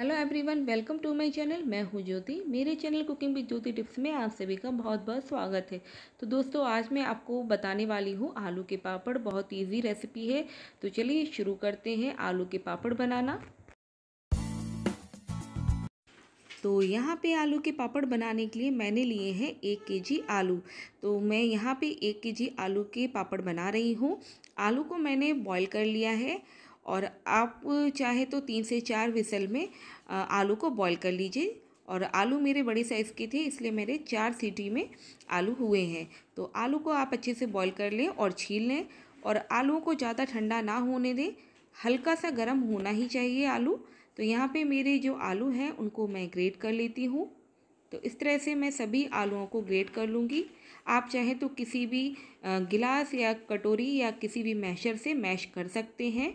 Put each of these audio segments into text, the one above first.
Hello everyone welcome to my channel मैं हूँ ज्योति। मेरे channel cooking with Jyoti tips में आप सभी का बहुत बहुत स्वागत है। तो दोस्तों, आज मैं आपको बताने वाली हूँ आलू के पापड़। बहुत इजी रेसिपी है। तो चलिए शुरू करते हैं आलू के पापड़ बनाना। तो यहाँ पे आलू के पापड़ बनाने के लिए मैंने लिए हैं एक के आलू। तो मैं यहाँ पे एक के आलू के पापड़ बना रही हूँ। आलू को मैंने बॉईल कर लिया है। और आप चाहे तो तीन से चार विसल में आलू को बॉईल कर लीजिए। और आलू मेरे बड़े साइज़ के थे, इसलिए मेरे चार सीटी में आलू हुए हैं। तो आलू को आप अच्छे से बॉईल कर लें और छील लें। और आलूओं को ज़्यादा ठंडा ना होने दें, हल्का सा गर्म होना ही चाहिए आलू। तो यहाँ पे मेरे जो आलू हैं, उनको मैं ग्रेट कर लेती हूँ। तो इस तरह से मैं सभी आलूओं को ग्रेट कर लूँगी। आप चाहें तो किसी भी गिलास या कटोरी या किसी भी मैशर से मैश कर सकते हैं।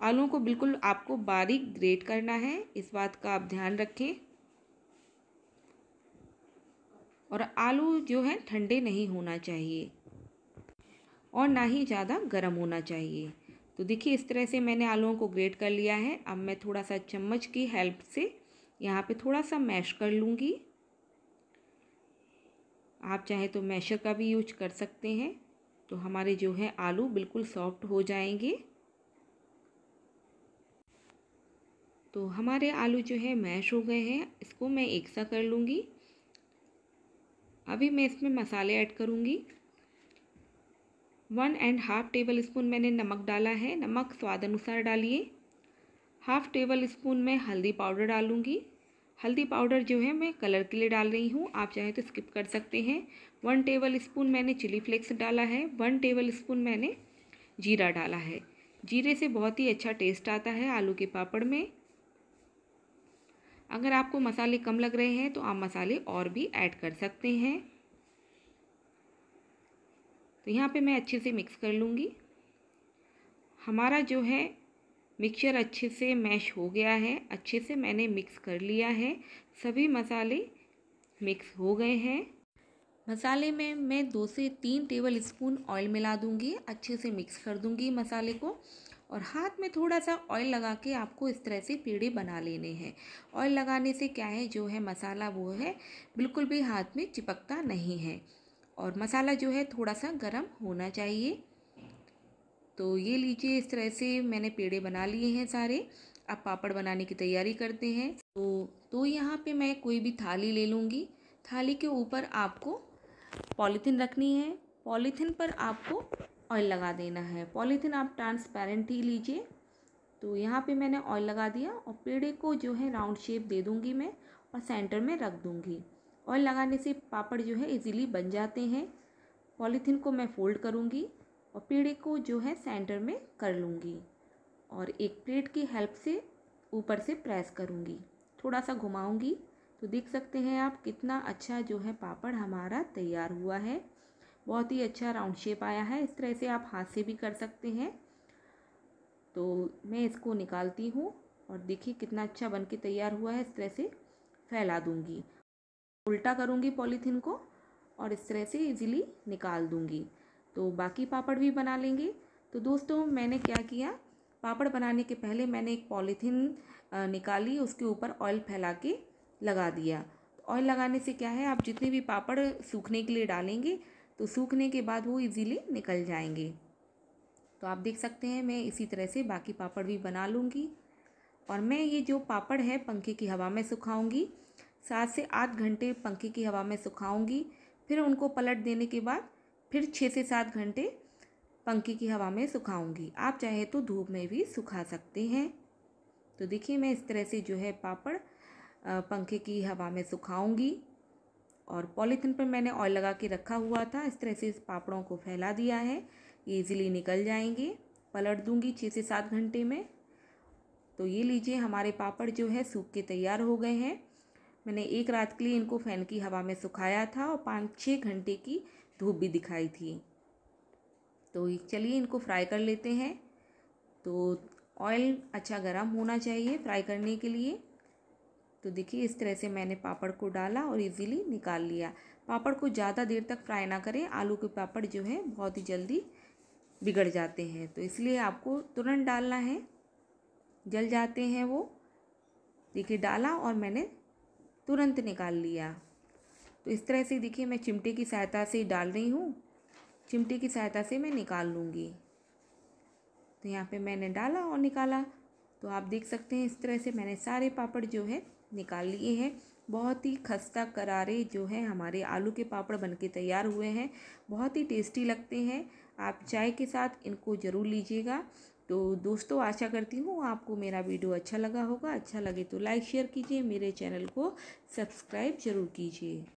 आलूओं को बिल्कुल आपको बारीक ग्रेट करना है। इस बात का आप ध्यान रखें। और आलू जो है, ठंडे नहीं होना चाहिए। और ना ही ज़्यादा गर्म होना चाहिए। तो देखिए, इस तरह से मैंने आलूओं को ग्रेट कर लिया है। अब मैं थोड़ा सा चम्मच की हेल्प से यहाँ पे थोड़ा सा मैश कर लूँगी। आप चाहे तो मैशर का भी यूज़ कर सकते हैं। तो हमारे जो है, आलू बिल्कुल सॉफ्ट हो जाएँगे। तो हमारे आलू जो है मैश हो गए हैं। इसको मैं एक सा कर लूँगी। अभी मैं इसमें मसाले ऐड करूँगी। One and half tablespoon मैंने नमक डाला है। नमक स्वाद अनुसार डालिए। हाफ़ टेबल स्पून मैं हल्दी पाउडर डालूँगी। हल्दी पाउडर जो है मैं कलर के लिए डाल रही हूँ। आप चाहें तो स्किप कर सकते हैं। वन टेबल स्पून मैंने चिली फ्लेक्स डाला है। वन टेबल स्पून मैंने जीरा डाला है। जीरे से बहुत ही अच्छा टेस्ट आता है आलू के पापड़ में। अगर आपको मसाले कम लग रहे हैं तो आप मसाले और भी ऐड कर सकते हैं। तो यहाँ पे मैं अच्छे से मिक्स कर लूँगी। हमारा जो है मिक्सचर अच्छे से मैश हो गया है। अच्छे से मैंने मिक्स कर लिया है। सभी मसाले मिक्स हो गए हैं। मसाले में मैं दो से तीन टेबल स्पून ऑयल मिला दूँगी। अच्छे से मिक्स कर दूँगी मसाले को। और हाथ में थोड़ा सा ऑयल लगा के आपको इस तरह से पेड़े बना लेने हैं। ऑयल लगाने से क्या है? जो है मसाला वो है, बिल्कुल भी हाथ में चिपकता नहीं है। और मसाला जो है थोड़ा सा गर्म होना चाहिए। तो ये लीजिए इस तरह से मैंने पेड़े बना लिए हैं सारे। अब पापड़ बनाने की तैयारी करते हैं। तो तो यहाँ पे मैं कोई भी थाली ले लूँगी। थाली के ऊपर आपको पॉलीथीन रखनी है। पॉलीथीन पर आपको ऑयल लगा देना है। पॉलीथीन आप ट्रांसपेरेंट ही लीजिए। तो यहाँ पे मैंने ऑयल लगा दिया और पेड़े को जो है राउंड शेप दे दूँगी मैं और सेंटर में रख दूँगी। ऑयल लगाने से पापड़ जो है इजीली बन जाते हैं। पॉलीथीन को मैं फोल्ड करूँगी और पेड़े को जो है सेंटर में कर लूँगी और एक प्लेट की हेल्प से ऊपर से प्रेस करूँगी। थोड़ा सा घुमाऊँगी तो देख सकते हैं आप कितना अच्छा जो है पापड़ हमारा तैयार हुआ है। बहुत ही अच्छा राउंड शेप आया है। इस तरह से आप हाथ से भी कर सकते हैं। तो मैं इसको निकालती हूँ और देखिए कितना अच्छा बन के तैयार हुआ है। इस तरह से फैला दूँगी। उल्टा करूँगी पॉलीथीन को और इस तरह से इजीली निकाल दूँगी। तो बाकी पापड़ भी बना लेंगे। तो दोस्तों, मैंने क्या किया? पापड़ बनाने के पहले मैंने एक पॉलीथीन निकाली, उसके ऊपर ऑयल फैला के लगा दिया। ऑयल लगाने से क्या है? आप जितने भी पापड़ सूखने के लिए डालेंगे तो सूखने के बाद वो इजीली निकल जाएँगे। तो आप देख सकते हैं, मैं इसी तरह से बाकी पापड़ भी बना लूँगी। और मैं ये जो पापड़ है, पंखे की हवा में सुखाऊँगी। सात से आठ घंटे पंखे की हवा में सुखाऊँगी। फिर उनको पलट देने के बाद फिर छः से सात घंटे पंखे की हवा में सुखाऊँगी। आप चाहे तो धूप में भी सुखा सकते हैं। तो देखिए, मैं इस तरह से जो है पापड़ पंखे की हवा में सुखाऊँगी। और पॉलीथीन पर मैंने ऑयल लगा के रखा हुआ था। इस तरह से इस पापड़ों को फैला दिया है। ये इजीली निकल जाएँगे। पलट दूँगी छः से सात घंटे में। तो ये लीजिए, हमारे पापड़ जो है सूख के तैयार हो गए हैं। मैंने एक रात के लिए इनको फ़ैन की हवा में सुखाया था और पाँच छः घंटे की धूप भी दिखाई थी। तो चलिए इनको फ्राई कर लेते हैं। तो ऑयल अच्छा गर्म होना चाहिए फ्राई करने के लिए। तो देखिए, इस तरह से मैंने पापड़ को डाला और इजीली निकाल लिया। पापड़ को ज़्यादा देर तक फ्राई ना करें। आलू के पापड़ जो है, बहुत ही जल्दी बिगड़ जाते हैं। तो इसलिए आपको तुरंत डालना है। जल जाते हैं वो। देखिए, डाला और मैंने तुरंत निकाल लिया। तो इस तरह से देखिए, मैं चिमटे की सहायता से डाल रही हूँ। चिमटे की सहायता से मैं निकाल लूँगी। तो यहाँ पे मैंने डाला और निकाला। तो आप देख सकते हैं, इस तरह से मैंने सारे पापड़ जो है निकाल लिए हैं। बहुत ही खस्ता करारे जो है हमारे आलू के पापड़ बनके तैयार हुए हैं। बहुत ही टेस्टी लगते हैं। आप चाय के साथ इनको ज़रूर लीजिएगा। तो दोस्तों, आशा करती हूँ आपको मेरा वीडियो अच्छा लगा होगा। अच्छा लगे तो लाइक, शेयर कीजिए। मेरे चैनल को सब्सक्राइब ज़रूर कीजिए।